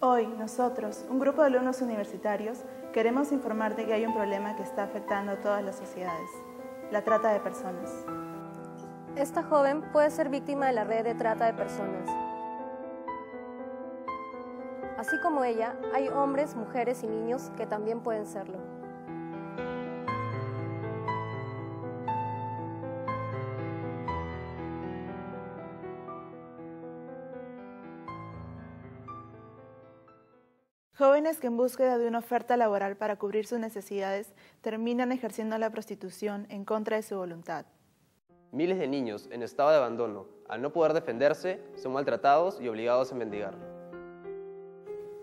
Hoy, nosotros, un grupo de alumnos universitarios, queremos informarte que hay un problema que está afectando a todas las sociedades, la trata de personas. Esta joven puede ser víctima de la red de trata de personas. Así como ella, hay hombres, mujeres y niños que también pueden serlo. Jóvenes que en búsqueda de una oferta laboral para cubrir sus necesidades terminan ejerciendo la prostitución en contra de su voluntad. Miles de niños en estado de abandono, al no poder defenderse, son maltratados y obligados a mendigar.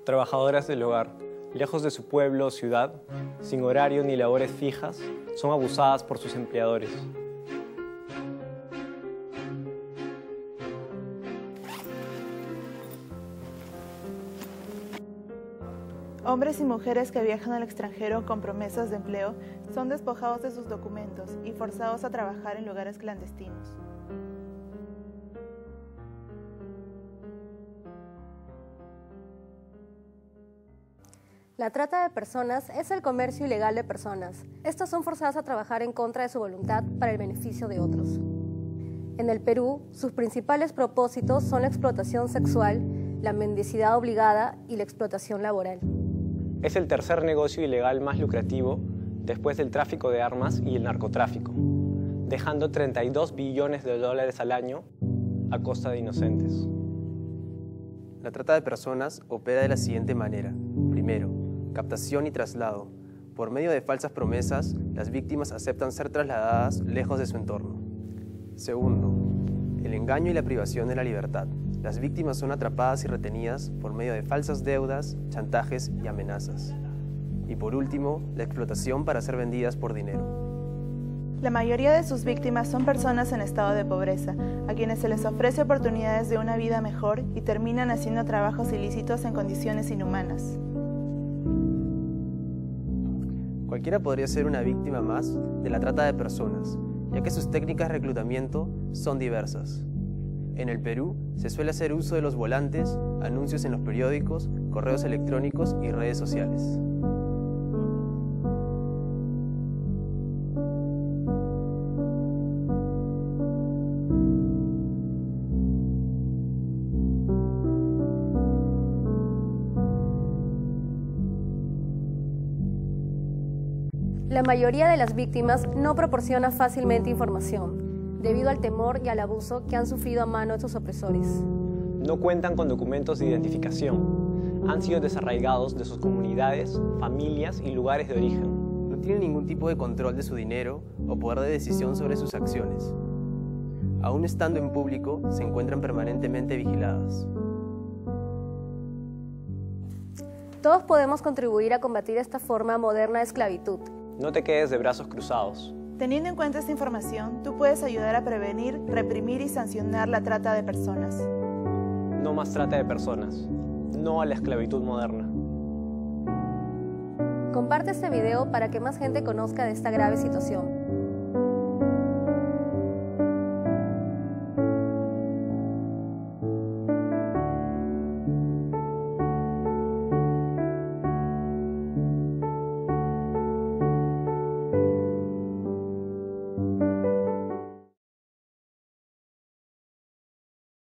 Trabajadoras del hogar, lejos de su pueblo o ciudad, sin horario ni labores fijas, son abusadas por sus empleadores. Hombres y mujeres que viajan al extranjero con promesas de empleo son despojados de sus documentos y forzados a trabajar en lugares clandestinos. La trata de personas es el comercio ilegal de personas. Estas son forzadas a trabajar en contra de su voluntad para el beneficio de otros. En el Perú, sus principales propósitos son la explotación sexual, la mendicidad obligada y la explotación laboral. Es el tercer negocio ilegal más lucrativo después del tráfico de armas y el narcotráfico, dejando 32 billones de dólares al año a costa de inocentes. La trata de personas opera de la siguiente manera. Primero, captación y traslado. Por medio de falsas promesas, las víctimas aceptan ser trasladadas lejos de su entorno. Segundo, el engaño y la privación de la libertad. Las víctimas son atrapadas y retenidas por medio de falsas deudas, chantajes y amenazas. Y por último, la explotación para ser vendidas por dinero. La mayoría de sus víctimas son personas en estado de pobreza, a quienes se les ofrece oportunidades de una vida mejor y terminan haciendo trabajos ilícitos en condiciones inhumanas. Cualquiera podría ser una víctima más de la trata de personas, ya que sus técnicas de reclutamiento son diversas. En el Perú se suele hacer uso de los volantes, anuncios en los periódicos, correos electrónicos y redes sociales. La mayoría de las víctimas no proporciona fácilmente información, debido al temor y al abuso que han sufrido a mano de sus opresores. No cuentan con documentos de identificación. Han sido desarraigados de sus comunidades, familias y lugares de origen. No tienen ningún tipo de control de su dinero o poder de decisión sobre sus acciones. Aún estando en público, se encuentran permanentemente vigiladas. Todos podemos contribuir a combatir esta forma moderna de esclavitud. No te quedes de brazos cruzados. Teniendo en cuenta esta información, tú puedes ayudar a prevenir, reprimir y sancionar la trata de personas. No más trata de personas. No a la esclavitud moderna. Comparte este video para que más gente conozca de esta grave situación.